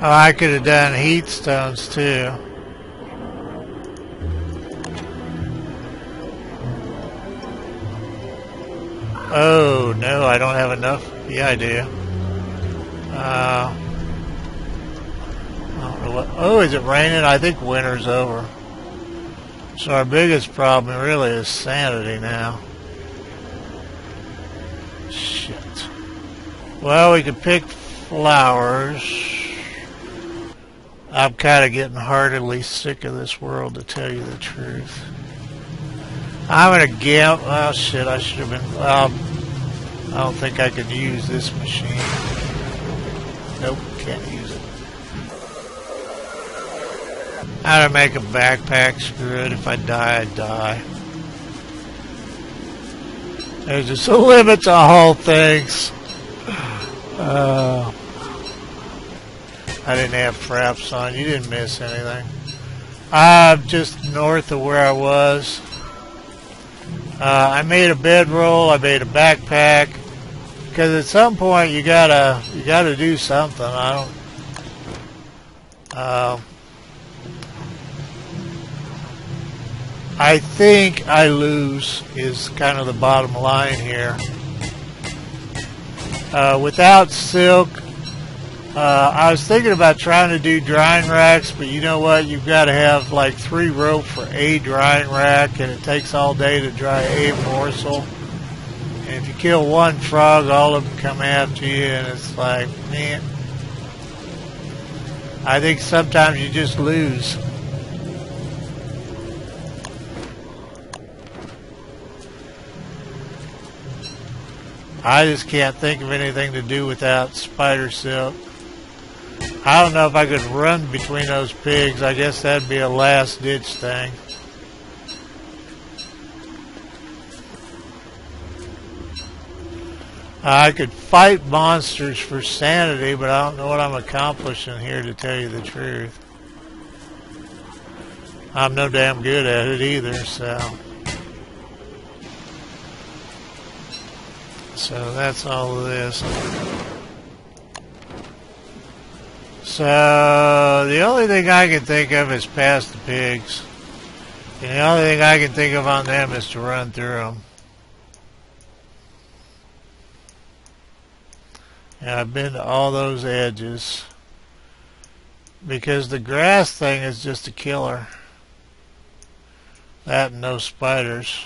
Oh, I could have done heat stones too. Oh, no, I don't have enough. Yeah, I do. Uh, I what. Oh, is it raining? I think winter's over. So our biggest problem really is sanity now. Shit. Well, we could pick flowers. I'm kind of getting heartily sick of this world, to tell you the truth. I'm gonna gimp. Oh shit! I should have been. Um, I don't think I could use this machine. Nope, can't use it. How to make a backpack? Screw it. If I die, I die. There's just a limit to all things. Uh, I didn't have fraps on. You didn't miss anything. I'm just north of where I was. Uh, I made a bedroll. I made a backpack. Because at some point you gotta you gotta do something. I don't. Uh, I think I lose is kind of the bottom line here. Uh, without silk, uh, I was thinking about trying to do drying racks, but you know what? You've got to have like three rope for a drying rack, and it takes all day to dry a morsel. And if you kill one frog, all of them come after you, and it's like, man. I think sometimes you just lose. I just can't think of anything to do without spider silk. I don't know if I could run between those pigs. I guess that'd be a last ditch thing. I could fight monsters for sanity, but I don't know what I'm accomplishing here to tell you the truth. I'm no damn good at it either, so. So that's all of this. So the only thing I can think of is past the pigs. And the only thing I can think of on them is to run through them. And I've been to all those edges. Because the grass thing is just a killer. That and no spiders.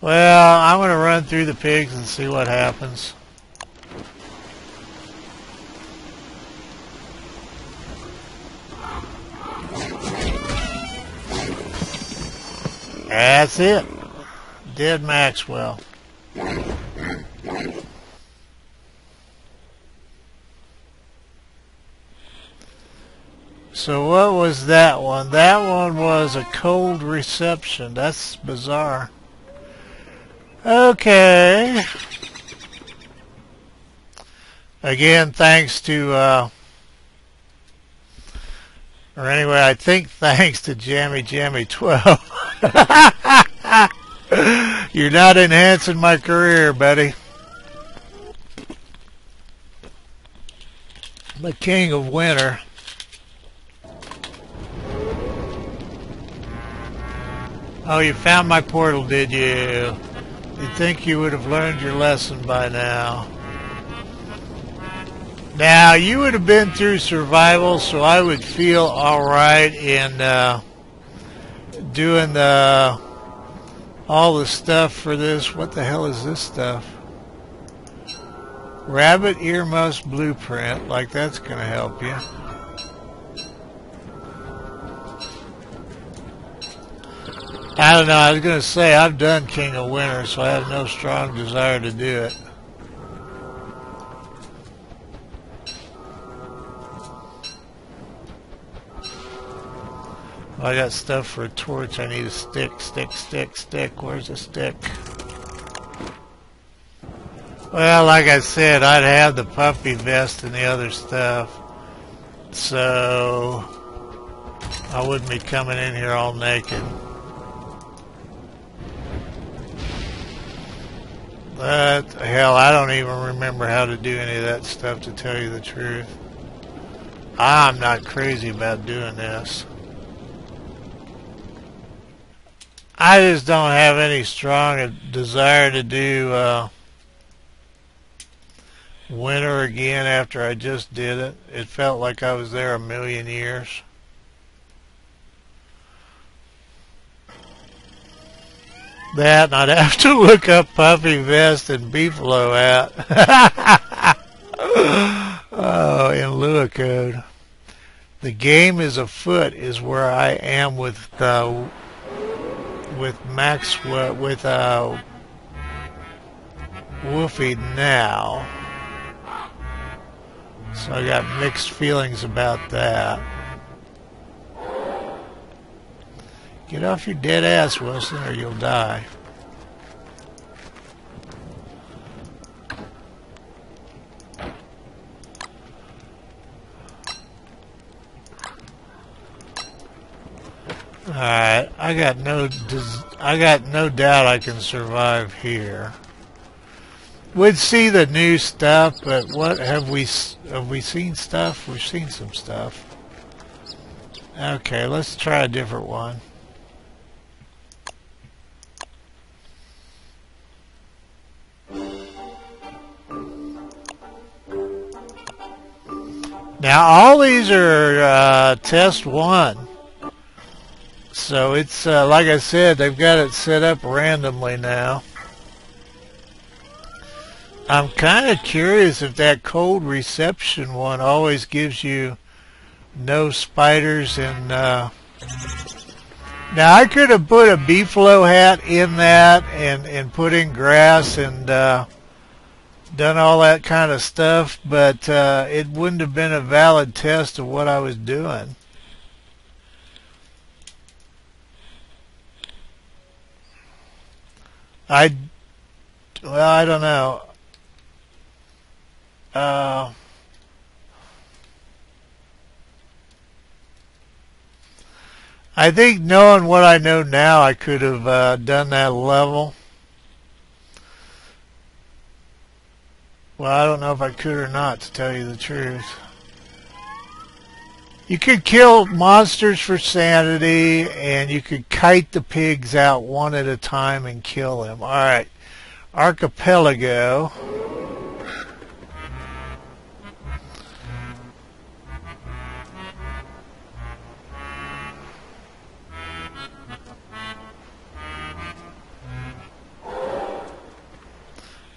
Well, I'm going to run through the pigs and see what happens. That's it. Dead Maxwell. So what was that one? That one was a cold reception. That's bizarre. Okay. Again, thanks to, uh, or anyway, I think thanks to Jammy Jammy 12. You're not enhancing my career, buddy. The king of winter. Oh, you found my portal, did you? You'd think you would have learned your lesson by now. Now, you would have been through survival, so I would feel alright in uh, doing the all the stuff for this. What the hell is this stuff? Rabbit ear earmuffs blueprint, like that's to help you. I don't know. I was to say I've done King of Winter, so I have no strong desire to do it. I got stuff for a torch. I need a stick, stick, stick, stick. Where's the stick? Well, like I said, I'd have the puffy vest and the other stuff. So, I wouldn't be coming in here all naked. But hell, I don't even remember how to do any of that stuff to tell you the truth. I'm not crazy about doing this. I just don't have any strong desire to do uh, winter again after I just did it. It felt like I was there a million years. That and I'd have to look up puffy vest and beefalo hat. oh, in Lua code. The game is afoot is where I am with uh, with Max with uh, Wolfie now. So I got mixed feelings about that. Get off your dead ass, Wilson, or you'll die. Alright, I got no I got no doubt I can survive here. We'd see the new stuff, but what have we have we seen stuff? We've seen some stuff. Okay, let's try a different one. Now all these are uh, test one. So it's, uh, like I said, they've got it set up randomly now. I'm kind of curious if that cold reception one always gives you no spiders and uh, now I could have put a beefalo hat in that and and put in grass and uh, done all that kind of stuff but uh, it wouldn't have been a valid test of what I was doing I, well, I don't know. Uh, I think knowing what I know now, I could have uh, done that level. Well, I don't know if I could or not, to tell you the truth. You could kill monsters for sanity, and you could kite the pigs out one at a time and kill them. All right, archipelago.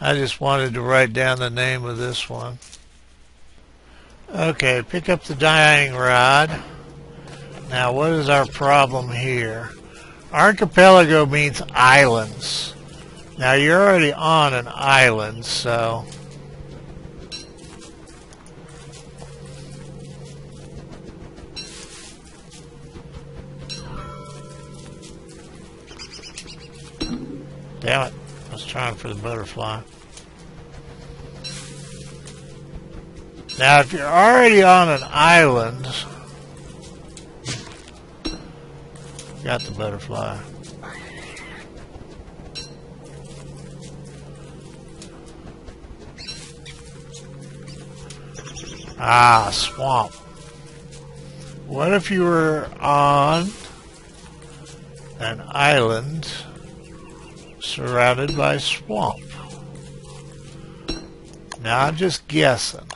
I just wanted to write down the name of this one. Okay, pick up the divining rod. Now, what is our problem here? Archipelago means islands. Now, you're already on an island, so... Damn it. I was trying for the butterfly. Now, if you're already on an island, got the butterfly. Ah, swamp. What if you were on an island surrounded by swamp? Now I'm just guessing.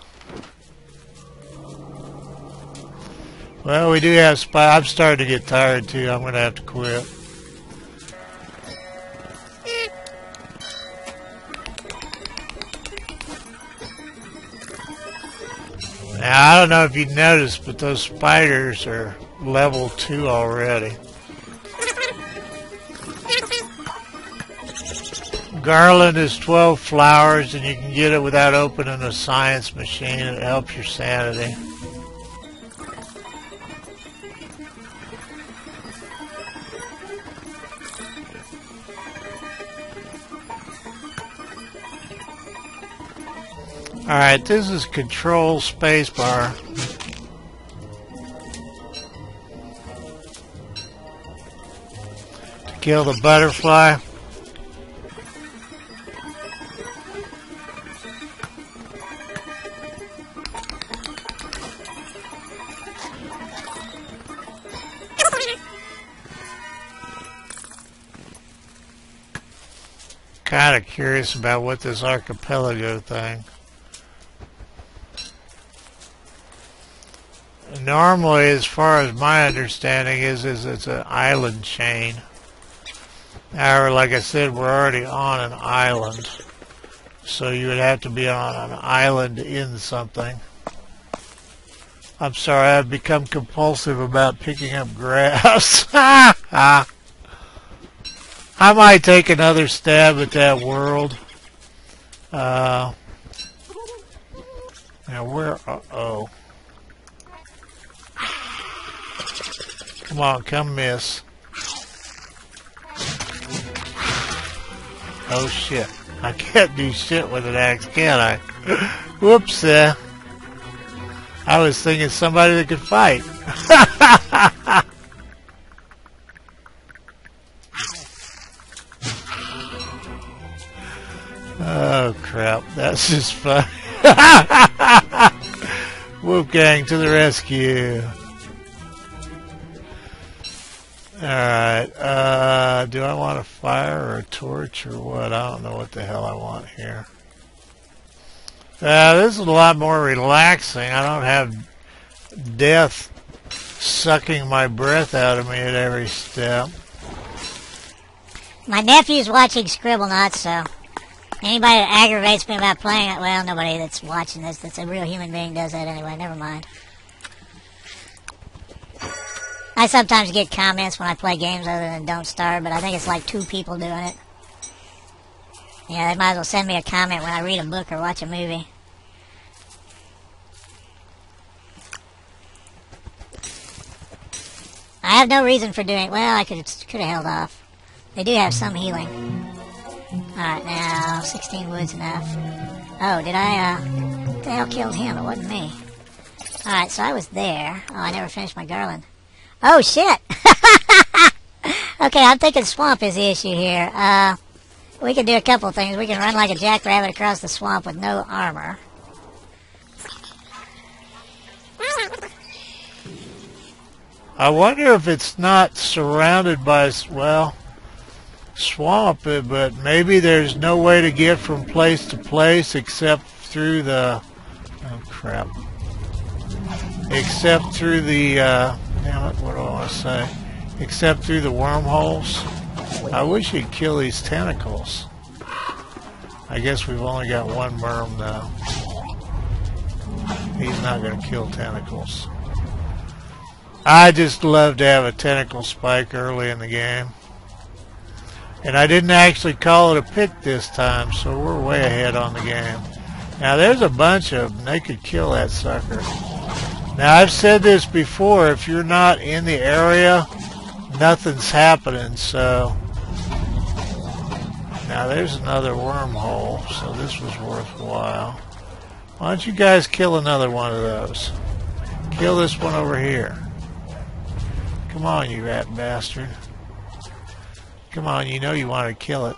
Well, we do have spy. I'm starting to get tired too. I'm going to have to quit. Now, I don't know if you noticed, but those spiders are level 2 already. Garland is 12 flowers, and you can get it without opening a science machine. It helps your sanity. Alright, this is control spacebar. To kill the butterfly. Kinda curious about what this archipelago thing. Normally, as far as my understanding is, is it's an island chain. However, like I said, we're already on an island. So you would have to be on an island in something. I'm sorry, I've become compulsive about picking up grass. I might take another stab at that world. Uh, now where, uh-oh. Come on, come miss. Oh shit. I can't do shit with an axe, can I? Whoops. Uh, I was thinking somebody that could fight. oh crap, that's just fun. Wolfgang to the rescue. Do I want a fire or a torch or what? I don't know what the hell I want here. Uh, this is a lot more relaxing. I don't have death sucking my breath out of me at every step. My nephew's watching Scribble Scribblenauts, so anybody that aggravates me about playing it, well, nobody that's watching this that's a real human being does that anyway. Never mind. I sometimes get comments when I play games other than Don't Starve, but I think it's like two people doing it. Yeah, they might as well send me a comment when I read a book or watch a movie. I have no reason for doing. Well, I could could have held off. They do have some healing. All right, now 16 wood's enough. Oh, did I? Uh, the hell killed him? It wasn't me. All right, so I was there. Oh, I never finished my garland. Oh shit! okay, I'm thinking swamp is the issue here. Uh, we can do a couple things. We can run like a jackrabbit across the swamp with no armor. I wonder if it's not surrounded by, well, swamp, uh, but maybe there's no way to get from place to place except through the, oh crap, except through the, uh, damn it, what do I want to say? Except through the wormholes. I wish he'd kill these tentacles. I guess we've only got one worm now. He's not going to kill tentacles. I just love to have a tentacle spike early in the game. And I didn't actually call it a pick this time, so we're way ahead on the game. Now there's a bunch of them. They could kill that sucker. Now, I've said this before, if you're not in the area, nothing's happening, so... Now, there's another wormhole, so this was worthwhile. Why don't you guys kill another one of those? Kill this one over here. Come on, you rat bastard. Come on, you know you want to kill it.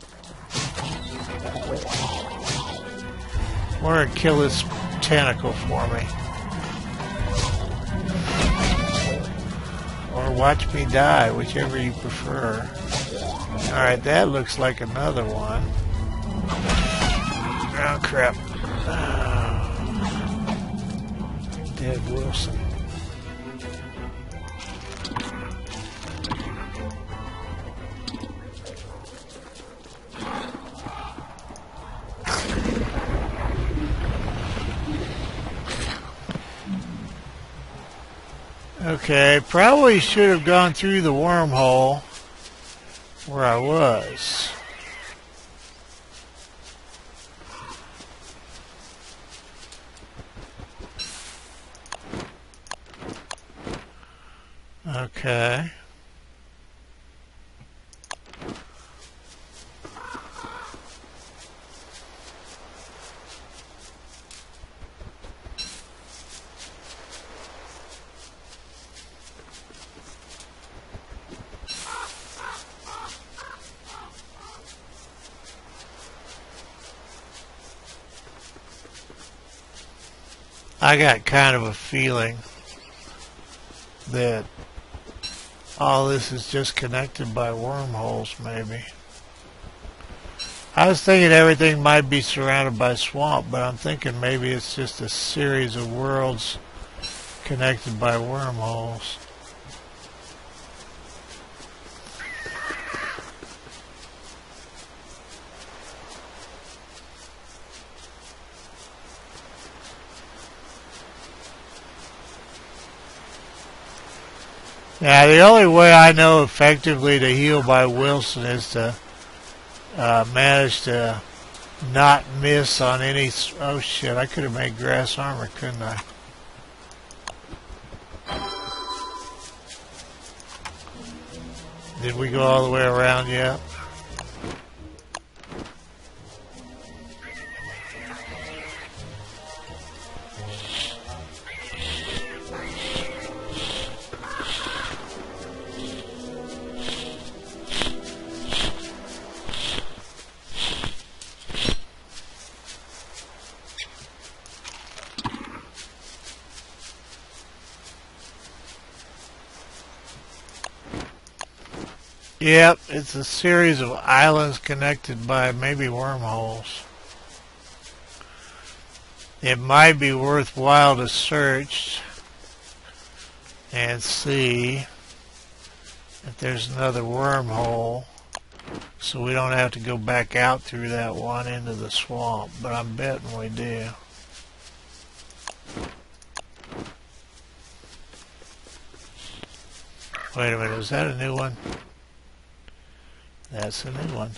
Want to kill this tentacle for me. Or watch me die, whichever you prefer. Alright, that looks like another one. Oh, crap. Oh. Dead Wilson. Okay, probably should have gone through the wormhole where I was. Okay. I got kind of a feeling that all this is just connected by wormholes, maybe. I was thinking everything might be surrounded by swamp, but I'm thinking maybe it's just a series of worlds connected by wormholes. Yeah, the only way I know effectively to heal by Wilson is to uh, manage to not miss on any... Oh shit, I could have made grass armor, couldn't I? Did we go all the way around yet? Yep, it's a series of islands connected by maybe wormholes. It might be worthwhile to search and see if there's another wormhole so we don't have to go back out through that one into the swamp, but I'm betting we do. Wait a minute, is that a new one? That's a new one.